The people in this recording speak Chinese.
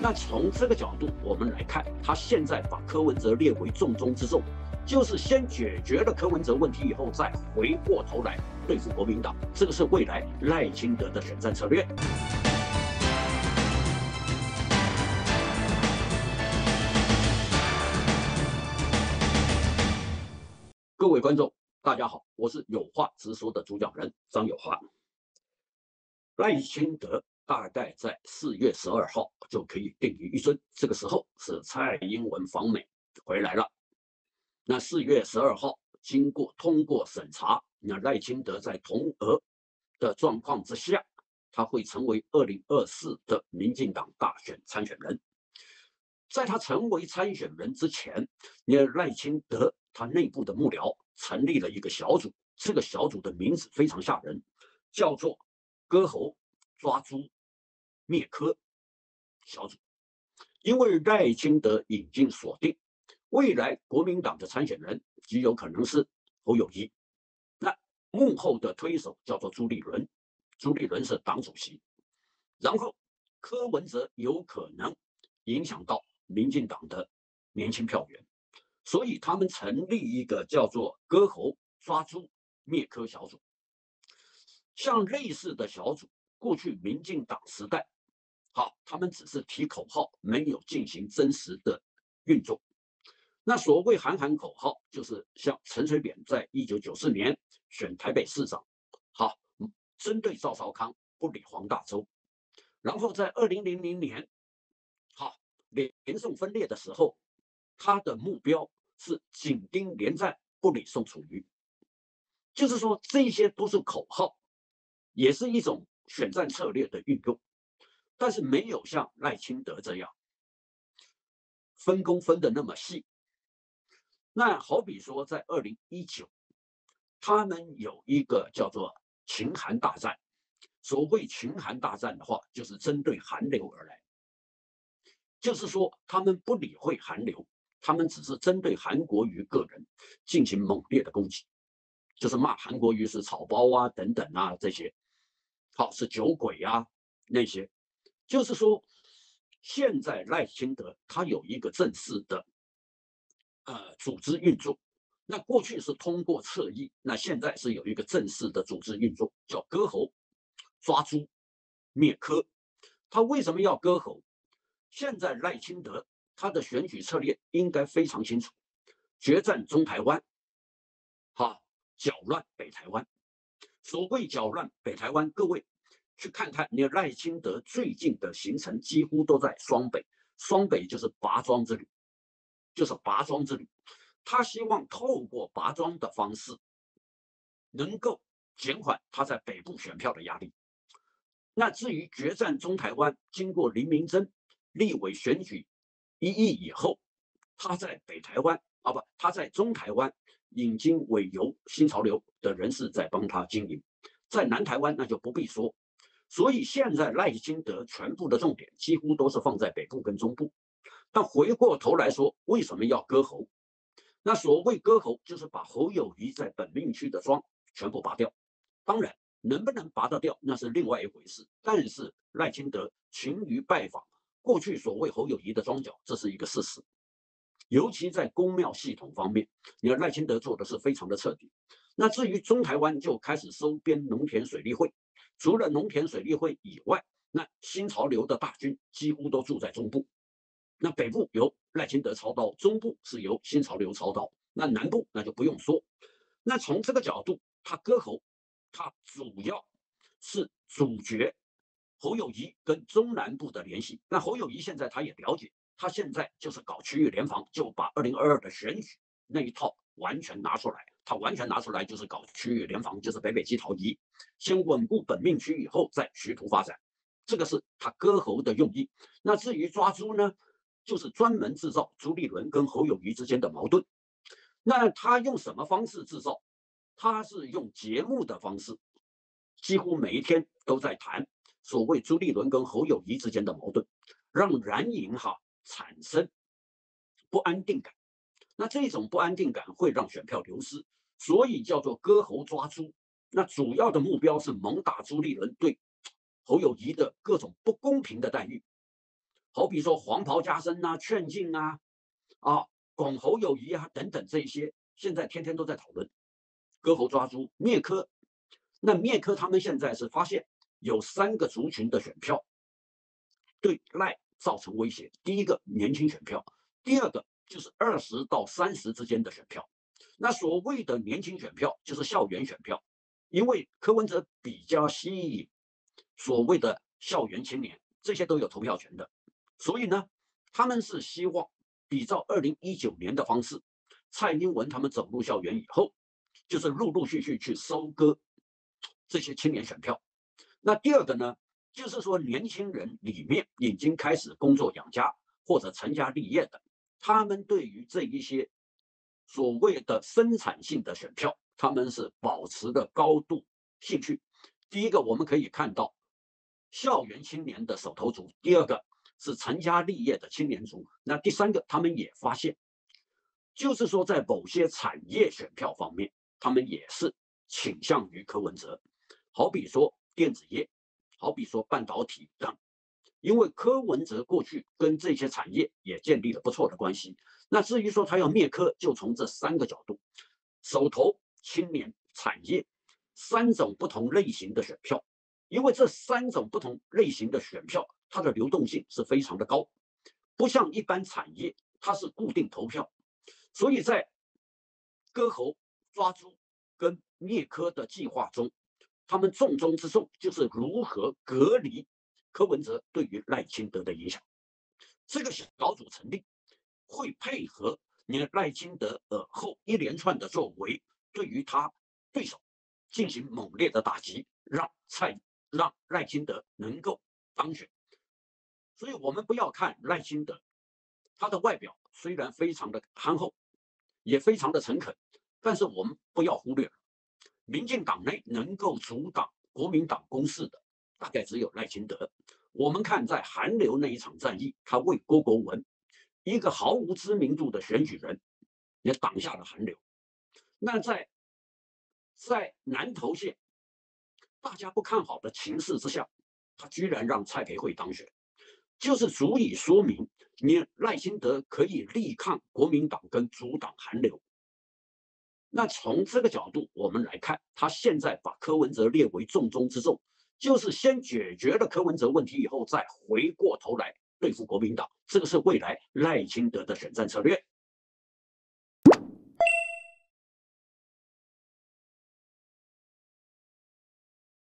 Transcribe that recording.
那从这个角度，我们来看，他现在把柯文哲列为重中之重，就是先解决了柯文哲问题以后，再回过头来对付国民党，这个是未来赖清德的选战策略。各位观众，大家好，我是有话直说的主讲人张有华。赖清德。大概在四月十二号就可以定于一尊。这个时候是蔡英文访美回来了。那四月十二号经过通过审查，那赖清德在同额的状况之下，他会成为二零二四的民进党大选参选人。在他成为参选人之前，那赖清德他内部的幕僚成立了一个小组，这个小组的名字非常吓人，叫做“割喉抓猪”。灭科小组，因为赖清德已经锁定未来国民党的参选人极有可能是侯友谊，那幕后的推手叫做朱立伦，朱立伦是党主席，然后柯文哲有可能影响到民进党的年轻票源，所以他们成立一个叫做割喉抓猪灭科小组，像类似的小组，过去民进党时代。好，他们只是提口号，没有进行真实的运作。那所谓喊喊口号，就是像陈水扁在一九九四年选台北市长，好，针对赵少康不理黄大洲，然后在二零零零年，好，连连宋分裂的时候，他的目标是紧盯连战不理宋楚瑜，就是说这些都是口号，也是一种选战策略的运用。但是没有像赖清德这样分工分的那么细。那好比说，在二零一九，他们有一个叫做“秦韩大战”。所谓“秦韩大战”的话，就是针对韩流而来。就是说，他们不理会韩流，他们只是针对韩国瑜个人进行猛烈的攻击，就是骂韩国瑜是草包啊，等等啊这些，好是酒鬼啊那些。就是说，现在赖清德他有一个正式的呃组织运作，那过去是通过侧翼，那现在是有一个正式的组织运作，叫割喉抓猪灭科。他为什么要割喉？现在赖清德他的选举策略应该非常清楚，决战中台湾，哈，搅乱北台湾。所谓搅乱北台湾，各位。去看看，你赖清德最近的行程几乎都在双北，双北就是拔庄之旅，就是拔庄之旅。他希望透过拔庄的方式，能够减缓他在北部选票的压力。那至于决战中台湾，经过林明珍立委选举一役以后，他在北台湾啊不，他在中台湾引经委由新潮流的人士在帮他经营，在南台湾那就不必说。所以现在赖清德全部的重点几乎都是放在北部跟中部，但回过头来说，为什么要割喉？那所谓割喉，就是把侯友谊在本命区的庄全部拔掉。当然，能不能拔得掉，那是另外一回事。但是赖清德勤于拜访过去所谓侯友谊的庄脚，这是一个事实。尤其在公庙系统方面，你看赖清德做的是非常的彻底。那至于中台湾，就开始收编农田水利会。除了农田水利会以外，那新潮流的大军几乎都住在中部。那北部由赖清德操刀，中部是由新潮流操刀。那南部那就不用说。那从这个角度，他割喉，他主要是主角侯友谊跟中南部的联系。那侯友谊现在他也了解，他现在就是搞区域联防，就把二零二二的选举那一套完全拿出来。他完全拿出来就是搞区域联防，就是北北基桃移，先稳固本命区，以后再徐图发展，这个是他割喉的用意。那至于抓猪呢，就是专门制造朱立伦跟侯友谊之间的矛盾。那他用什么方式制造？他是用节目的方式，几乎每一天都在谈所谓朱立伦跟侯友谊之间的矛盾，让蓝营哈产生不安定感。那这种不安定感会让选票流失。所以叫做割喉抓猪，那主要的目标是猛打朱立伦对侯友谊的各种不公平的待遇。好比说黄袍加身啊、劝进啊、啊拱侯友谊啊等等这些，现在天天都在讨论割喉抓猪灭科。那灭科他们现在是发现有三个族群的选票对赖造成威胁。第一个年轻选票，第二个就是二十到三十之间的选票。那所谓的年轻选票就是校园选票，因为柯文哲比较吸引所谓的校园青年，这些都有投票权的，所以呢，他们是希望比照二零一九年的方式，蔡英文他们走入校园以后，就是陆陆续续去收割这些青年选票。那第二个呢，就是说年轻人里面已经开始工作养家或者成家立业的，他们对于这一些。所谓的生产性的选票，他们是保持的高度兴趣。第一个，我们可以看到校园青年的手头族；第二个是成家立业的青年族。那第三个，他们也发现，就是说在某些产业选票方面，他们也是倾向于柯文哲。好比说电子业，好比说半导体等。因为柯文哲过去跟这些产业也建立了不错的关系。那至于说他要灭科，就从这三个角度：手头、青年、产业三种不同类型的选票。因为这三种不同类型的选票，它的流动性是非常的高，不像一般产业，它是固定投票。所以在割喉抓猪跟灭科的计划中，他们重中之重就是如何隔离。柯文哲对于赖清德的影响，这个小组成立会配合你赖清德尔后一连串的作为，对于他对手进行猛烈的打击，让蔡让赖清德能够当选。所以，我们不要看赖清德，他的外表虽然非常的憨厚，也非常的诚恳，但是我们不要忽略，民进党内能够阻挡国民党攻势的。大概只有赖清德。我们看在韩流那一场战役，他为郭国文一个毫无知名度的选举人，也挡下了韩流。那在在南投县大家不看好的情势之下，他居然让蔡培慧当选，就是足以说明你赖清德可以力抗国民党跟阻挡韩流。那从这个角度我们来看，他现在把柯文哲列为重中之重。就是先解决了柯文哲问题以后，再回过头来对付国民党，这个是未来赖清德的选战策略。